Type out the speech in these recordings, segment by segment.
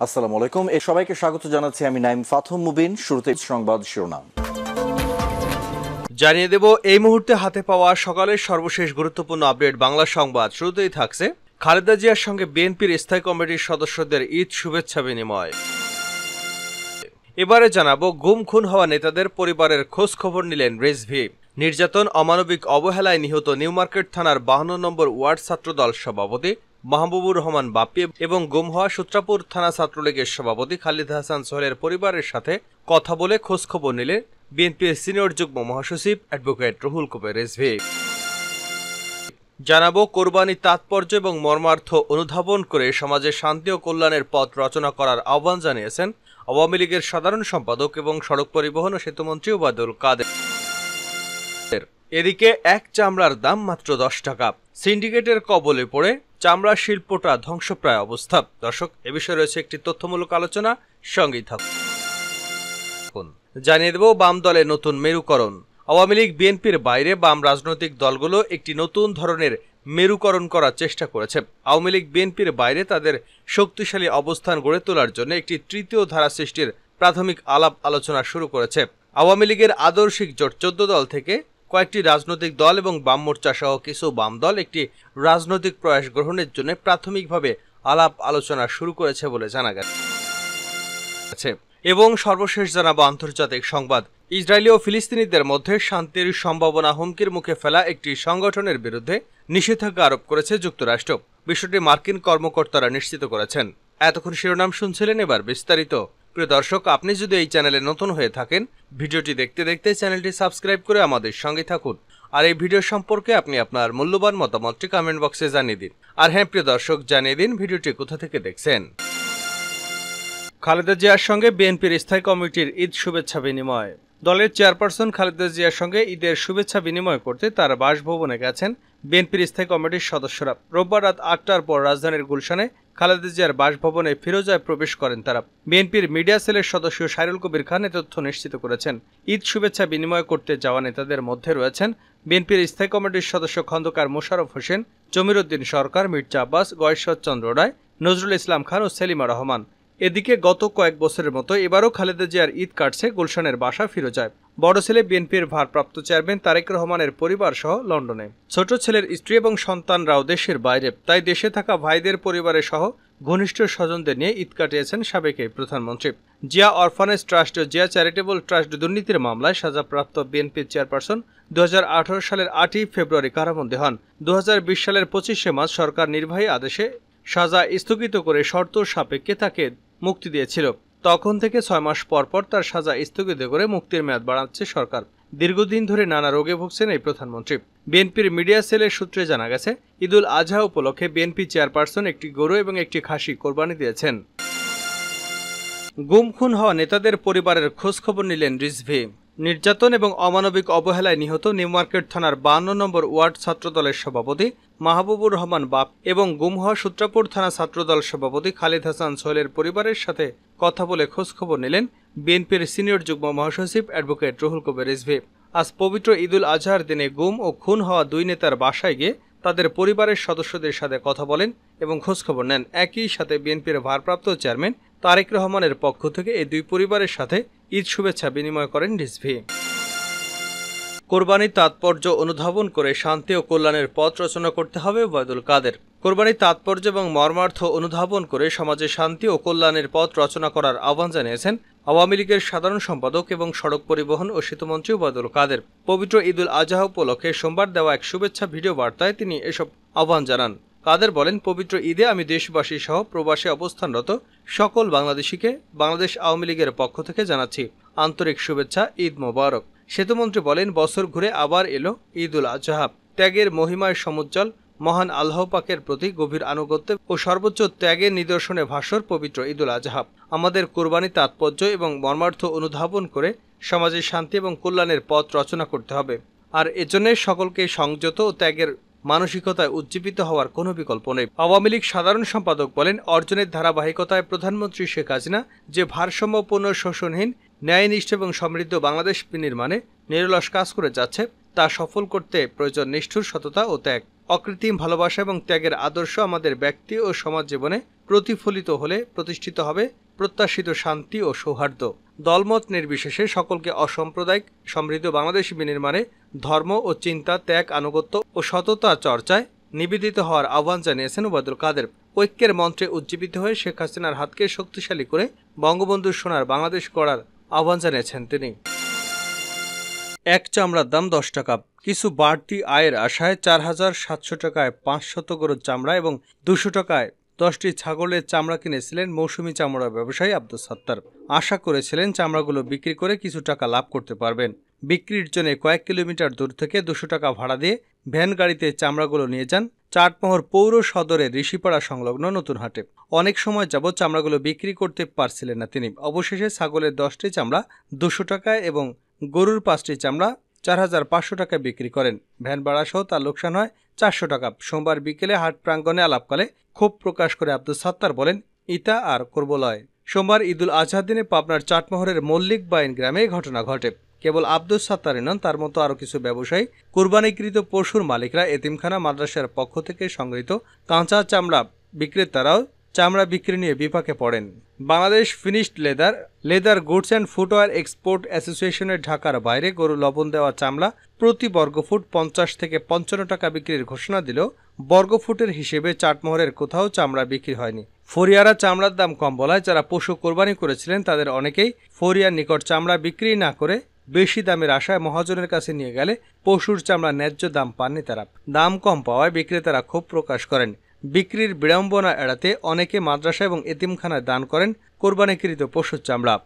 আসসালামু আলাইকুম। এ সবাইকে স্বাগত জানাচ্ছি আমি নাইম ফাথম মুবিন, শুরুতে সংবাদ শিরোনাম। জানিয়ে দেব, এই মুহূর্তে হাতে পাওয়া সকালের সর্বশেষ গুরুত্বপূর্ণ আপডেট বাংলা সংবাদ। শুরুতেই থাকছে খালেদা জিয়ার সঙ্গে বিএনপির স্থায়ী কমিটির সদস্যদের ঈদ শুভেচ্ছা বিনিময়। এবারে জানাব, গুম খুন হওয়া নেতাদের পরিবারের খোঁজ খবর নিলেন রেজভি। নির্যাতন, অমানবিক অবহেলায় নিহত নিউ মার্কেট থানার বাহান্ন নম্বর ওয়ার্ড ছাত্রদল সভাপতি মাহবুবুর রহমান বাপ্পি এবং গুম হওয়া সূত্রাপুর থানা ছাত্রলীগের সভাপতি খালিদ হাসান সোহেলের পরিবারের সাথে কথা বলে খোঁজখবর নিলেন বিএনপির সিনিয়র যুগ্ম মহাসচিব অ্যাডভোকেট রুহুল কবির রেজভি জানাব কোরবানি তাৎপর্য এবং মর্মার্থ অনুধাবন করে সমাজে শান্তি ও কল্যাণের পথ রচনা করার আহ্বান জানিয়েছেন আওয়ামী লীগের সাধারণ সম্পাদক এবং সড়ক পরিবহন ও সেতুমন্ত্রী ওবায়দুল কাদের। এদিকে এক চামড়ার দাম মাত্র দশ টাকা। সিন্ডিকেটের কবলে পড়ে চামড়া শিল্পটা ধ্বংসপ্রায় অবস্থা। দর্শক, এ বিষয়ে রয়েছে একটি তথ্যমূলক আলোচনা সঙ্গেই থাকুন। জানিয়ে দেব, বাম দলে নতুন মেরুকরণ। আওয়ামী লীগ, বিএনপির বাইরে বাম রাজনৈতিক দলগুলো একটি নতুন ধরনের মেরুকরণ করার চেষ্টা করেছে। আওয়ামী লীগ, বিএনপির বাইরে তাদের শক্তিশালী অবস্থান গড়ে তোলার জন্য একটি তৃতীয় ধারা সৃষ্টির প্রাথমিক আলাপ আলোচনা শুরু করেছে। আওয়ামী লীগের আদর্শিক জোট চোদ্দ দল থেকে কয়েকটি রাজনৈতিক দল এবং বাম মোর্চা সহ কিছু বাম দল একটি রাজনৈতিক প্রয়াস গ্রহণের জন্য প্রাথমিকভাবে আলাপ আলোচনা শুরু করেছে বলে জানা গেছে। এবং সর্বশেষ জানাব আন্তর্জাতিক সংবাদ। ইসরায়েলি ও ফিলিস্তিনিদের মধ্যে শান্তির সম্ভাবনা হুমকির মুখে ফেলা একটি সংগঠনের বিরুদ্ধে নিষেধাজ্ঞা আরোপ করেছে যুক্তরাষ্ট্র। বিষয়টি মার্কিন কর্মকর্তারা নিশ্চিত করেছেন। এতক্ষণ শিরোনাম শুনছিলেন এবার বিস্তারিত। প্রিয় দর্শক, আপনি যদি এই চ্যানেলে নতুন হয়ে থাকেন, ভিডিওটি দেখতে দেখতে চ্যানেলটি সাবস্ক্রাইব করে আমাদের সঙ্গে থাকুন। আর এই ভিডিও সম্পর্কে আপনি আপনার মূল্যবান মতামতটি কমেন্ট বক্সে জানিয়ে দিন। আর হ্যাঁ প্রিয় দর্শক, জানিয়ে দিন ভিডিওটি কোথা থেকে দেখছেন। খালেদা জিয়ার সঙ্গে বিএনপির স্থায়ী কমিটির ঈদ শুভেচ্ছা বিনিময়। দলের চেয়ারপারসন খালেদা জিয়ার সঙ্গে ঈদের শুভেচ্ছা বিনিময় করতে তার বাসভবনে গেছেন বিএনপির স্থায়ী কমিটির সদস্যরা। রোববার রাত আটটার পর রাজধানীর গুলশানে খালেদা জিয়ার বাসভবনে ফিরোজায় প্রবেশ করেন তারা। বিএনপির মিডিয়া সেলের সদস্য সাইরুল কবির খান এ তথ্য নিশ্চিত করেছেন। ঈদ শুভেচ্ছা বিনিময় করতে যাওয়া নেতাদের মধ্যে রয়েছেন বিএনপির স্থায়ী কমিটির সদস্য খন্দকার মোশারফ হোসেন, জমিরুদ্দিন সরকার, মির্জা আব্বাস, গয়েশ্বর চন্দ্র রায়, নজরুল ইসলাম খান ও সেলিমা রহমান। এদিকে গত কয়েক বছরের মতো এবারও খালেদা জিয়ার ঈদ কাটছে গুলশানের বাসা ফিরোজায়। বড় ছেলে বিএনপির ভারপ্রাপ্ত চেয়ারম্যান তারেক রহমানের পরিবার সহ লন্ডনে। ছোট ছেলের স্ত্রী এবং সন্তানরাও দেশের বাইরে, তাই দেশে থাকা ভাইদের পরিবারের সহ ঘনিষ্ঠ স্বজনদের নিয়ে ঈদ কাটিয়েছেন সাবেক প্রধানমন্ত্রী। জিয়া অরফানেজ ট্রাস্ট ও জিয়া চ্যারিটেবল ট্রাস্ট দুর্নীতির মামলায় সাজাপ্রাপ্ত বিএনপির চেয়ারপারসন দু হাজার আঠারো সালের আটই ফেব্রুয়ারি কারাবন্দী হন। দু হাজার বিশ সালের পঁচিশে মার্চ সরকার নির্বাহী আদেশে সাজা স্থগিত করে শর্ত সাপেক্ষে তাকে মুক্তি দিয়েছিল। তখন থেকে ছয় মাস পরপর পর তার সাজা স্থগিত করে মুক্তির মেয়াদ বাড়াচ্ছে সরকার। দীর্ঘদিন ধরে নানা রোগে ভুগছেন এই প্রধানমন্ত্রী। বিএনপির মিডিয়া সেলের সূত্রে জানা গেছে, ঈদুল আজহা উপলক্ষে বিএনপি চেয়ারপারসন একটি গরু এবং একটি খাসি কোরবানি দিয়েছেন। গুম খুন হওয়া নেতাদের পরিবারের খোঁজখবর নিলেন রিজভি। নির্যাতন এবং অমানবিক অবহেলায় নিহত নিউ মার্কেট থানার বান্ন নম্বর ওয়ার্ড ছাত্রদলের সভাপতি মাহবুবুর রহমান বাপ এবং গুম হওয়া সূত্রাপুর থানা ছাত্রদল সভাপতি খালিদ হাসান সোহেলের পরিবারের সাথে কথা বলে খোঁজখবর নিলেন বিএনপির সিনিয়র যুগ্ম মহাসচিব অ্যাডভোকেট রুহুল কবির রিজভি। আজ পবিত্র ঈদুল আজহার দিনে গুম ও খুন হওয়া দুই নেতার বাসায় গিয়ে তাদের পরিবারের সদস্যদের সাথে কথা বলেন এবং খোঁজখবর নেন। একই সাথে বিএনপির ভারপ্রাপ্ত চেয়ারম্যান তারেক রহমানের পক্ষ থেকে এই দুই পরিবারের সাথে ঈদ শুভেচ্ছা বিনিময় করেন রিজভি। কোরবানির তাৎপর্য অনুধাবন করে শান্তি ও কল্যাণের পথ রচনা করতে হবে ওবায়দুল কাদের। কোরবানির তাৎপর্য এবং মর্মার্থ অনুধাবন করে সমাজে শান্তি ও কল্যাণের পথ রচনা করার আহ্বান জানিয়েছেন আওয়ামী লীগের সাধারণ সম্পাদক এবং সড়ক পরিবহন ও সেতুমন্ত্রী ওবায়দুল কাদের। পবিত্র ঈদুল আজহা উপলক্ষে সোমবার দেওয়া এক শুভেচ্ছা ভিডিও বার্তায় তিনি এসব আহ্বান জানান। কাদের বলেন, পবিত্র ঈদে আমি দেশবাসী সহ প্রবাসে অবস্থানরত সকল বাংলাদেশিকে, বাংলাদেশ আওয়ামী লীগের পক্ষ থেকে জানাচ্ছি আন্তরিক শুভেচ্ছা, ঈদ মোবারক। সেতুমন্ত্রী বলেন, বছর ঘুরে আবার এলো ঈদ উল আজহা। ত্যাগের মহিমায় সমুজ্জ্বল, মহান আল্লাহ পাকের প্রতি গভীর আনুগত্য ও সর্বোচ্চ ত্যাগের নিদর্শনে ভাস্বর পবিত্র ঈদুল আজহা। আমাদের কোরবানি তাৎপর্য এবং মর্মার্থ অনুধাবন করে সমাজে শান্তি এবং কল্যাণের পথ রচনা করতে হবে। আর এজন্য সকলকে সংযত ও ত্যাগের মানসিকতায় উজ্জীবিত হওয়ার কোনো বিকল্প নেই। আওয়ামী লীগ সাধারণ সম্পাদক বলেন, অর্জনের ধারাবাহিকতায় প্রধানমন্ত্রী শেখ হাসিনা যে ভারসাম্যপূর্ণ শোষণহীন, ন্যায়নিষ্ঠ এবং সমৃদ্ধ বাংলাদেশ নির্মাণে নিরলস কাজ করে যাচ্ছে, তা সফল করতে প্রয়োজন নিষ্ঠুর সততা ও ত্যাগ। অকৃত্রিম ভালোবাসা এবং ত্যাগের আদর্শ আমাদের ব্যক্তি ও সমাজ জীবনে প্রতিফলিত হলে প্রতিষ্ঠিত হবে প্রত্যাশিত শান্তি ও সৌহার্দ্য। দলমত নির্বিশেষে সকলকে অসাম্প্রদায়িক, সমৃদ্ধ বাংলাদেশ বিনির্মাণে ধর্ম ও চিন্তা, ত্যাগ, আনুগত্য ও সততা চর্চায় নিবেদিত হওয়ার আহ্বান জানিয়েছেন ওবায়দুল কাদের। ঐক্যের মন্ত্রে উজ্জীবিত হয়ে শেখ হাসিনার হাতকে শক্তিশালী করে বঙ্গবন্ধুর সোনার বাংলাদেশ গড়ার আহ্বান জানিয়েছেন তিনি। এক চামড়ার দাম দশ টাকা, কিছু বাড়তি আয়ের আশায় চার হাজার সাতশো টাকায় পাঁচশত গরুর চামড়া এবং দুশো টাকায় দশটি ছাগলের চামড়া কিনেছিলেন মৌসুমি চামড়া ব্যবসায়ী আব্দুল সাত্তার। আশা করেছিলেন চামড়াগুলো বিক্রি করে কিছু টাকা লাভ করতে পারবেন। বিক্রির জন্য কয়েক কিলোমিটার দূর থেকে দুশো টাকা ভাড়া দিয়ে ভ্যান গাড়িতে চামড়াগুলো নিয়ে যান চাটমোহর পৌর সদরের ঋষিপাড়া সংলগ্ন নতুন হাটে। অনেক সময় যাবৎ চামড়াগুলো বিক্রি করতে পারছিলেন না তিনি। অবশেষে ছাগলের দশটি চামড়া দুশো টাকায় এবং গরুর পাঁচটি চামড়া চার হাজার পাঁচশো টাকায় বিক্রি করেন। ভ্যান ভাড়া সহ তার লোকসান হয় চারশো টাকা। সোমবার বিকেলে হাট প্রাঙ্গণে আলাপকালে ক্ষোভ প্রকাশ করে আব্দুল সাত্তার বলেন, ইতা আর করবলয় সোমবার ঈদুল আজহার দিনে পাবনার চাটমোহরের মল্লিক বাইন গ্রামে ঘটনা ঘটে। কেবল আব্দুল সাত্তারই নন, তার মতো আরও কিছু ব্যবসায়ী, কুরবানিকৃত পশুর মালিকরা এতিমখানা মাদ্রাসার পক্ষ থেকে সংগৃহীত কাঁচা চামড়া বিক্রেতারাও চামড়া বিক্রি নিয়ে বিপাকে পড়েন। Bangladesh finished leather leather goods and footwear export অ্যাসোসিয়েশনের ঢাকার বাইরে গরু লবণ দেওয়া চামড়া প্রতি বর্গফুট পঞ্চাশ থেকে পঞ্চান্ন টাকা বিক্রির ঘোষণা দিলেও বর্গফুটের হিসেবে চাটমোহরের কোথাও চামড়া বিক্রি হয়নি। ফরিয়ারা চামড়ার দাম কম বলায় যারা পশু কোরবানি করেছিলেন, তাদের অনেকেই ফরিয়ার নিকট চামড়া বিক্রি না করে বেশি দামের আশায় মহাজনের কাছে নিয়ে গেলে পশুর চামড়া ন্যায্য দাম পাননি তারা। দাম কম পাওয়ায় বিক্রেতারা ক্ষোভ প্রকাশ করেন। বিক্রির বিড়ম্বনা এড়াতে অনেকে মাদ্রাসা এবং এতিমখানায় দান করেন কোরবানিকৃত পশুর চামড়া।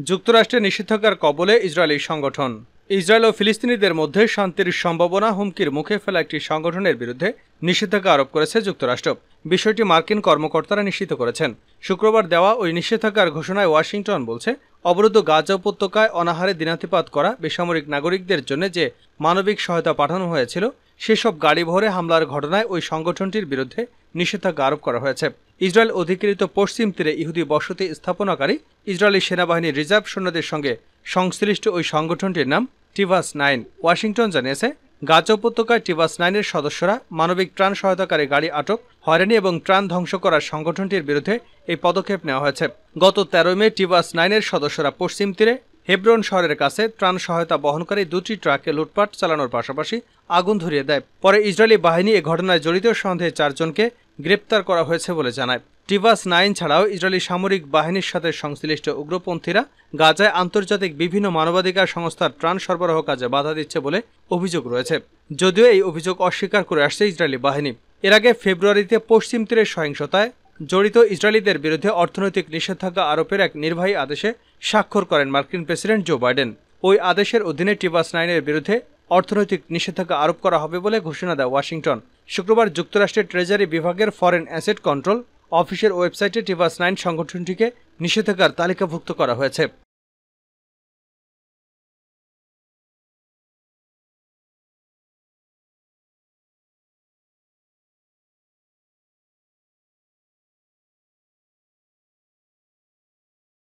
যুক্তরাষ্ট্রে নিষেধাজ্ঞার কবলে ইসরায়েলি সংগঠন। ইসরায়েল ও ফিলিস্তিনিদের মধ্যে শান্তির সম্ভাবনা হুমকির মুখে ফেলা একটি সংগঠনের বিরুদ্ধে নিষেধাজ্ঞা আরোপ করেছে যুক্তরাষ্ট্র। বিষয়টি মার্কিন কর্মকর্তারা নিশ্চিত করেছেন। শুক্রবার দেওয়া ওই নিষেধাজ্ঞার ঘোষণায় ওয়াশিংটন বলছে অবরুদ্ধ গাজা উপত্যকায় অনাহারে দিনাতিপাত করা বেসামরিক নাগরিকদের জন্য যে মানবিক সহায়তা পাঠানো হয়েছিল সেসব গাড়ি ভরে হামলার ঘটনায় ওই সংগঠনটির বিরুদ্ধে নিষেধাজ্ঞা আরোপ করা হয়েছে। ইসরায়েল অধিকৃত পশ্চিম তীরে ইহুদি বসতি স্থাপনাকারী ইসরায়েলি সেনাবাহিনীর রিজার্ভ সৈন্যদের সঙ্গে সংশ্লিষ্ট ওই সংগঠনটির নাম টিভাস নাইন। ওয়াশিংটন জানিয়েছে, গাজা উপত্যকায় টিভাস নাইনের সদস্যরা মানবিক ত্রাণ সহায়তাকারী গাড়ি আটক, হয়রানি এবং ত্রাণ ধ্বংস করার সংগঠনটির বিরুদ্ধে এই পদক্ষেপ নেওয়া হয়েছে। গত তেরোই মে টিভাস নাইনের সদস্যরা পশ্চিম তীরে হেব্রন শহরের কাছে ত্রাণ সহায়তা বহনকারী দুটি ট্রাকে লুটপাট চালানোর পাশাপাশি আগুন ধরিয়ে দেয়। পরে ইসরায়েলি বাহিনী এ ঘটনায় জড়িত সন্দেহে চারজনকে গ্রেপ্তার করা হয়েছে বলে জানায়। টিভাস নাইন ছাড়াও ইসরায়েলি সামরিক বাহিনীর সাথে সংশ্লিষ্ট উগ্রপন্থীরা গাজায় আন্তর্জাতিক বিভিন্ন মানবাধিকার সংস্থার ত্রাণ সরবরাহ কাজে বাধা দিচ্ছে বলে অভিযোগ রয়েছে। যদিও এই অভিযোগ অস্বীকার করে আসছে ইসরায়েলি বাহিনী। এর আগে ফেব্রুয়ারিতে পশ্চিম তীরের সহিংসতায় জড়িত ইসরায়েলিদের বিরুদ্ধে অর্থনৈতিক নিষেধাজ্ঞা আরোপের এক নির্বাহী আদেশে স্বাক্ষর করেন মার্কিন প্রেসিডেন্ট জো বাইডেন। ওই আদেশের অধীনে টিবাস নাইনের বিরুদ্ধে অর্থনৈতিক নিষেধাজ্ঞা আরোপ করা হবে বলে ঘোষণা দেয় ওয়াশিংটন। শুক্রবার যুক্তরাষ্ট্রের ট্রেজারি বিভাগের ফরেন অ্যাসেট কন্ট্রোল অফিসের ওয়েবসাইটে টিবাস নাইন সংগঠনটিকে নিষেধাজ্ঞার তালিকাভুক্ত করা হয়েছে।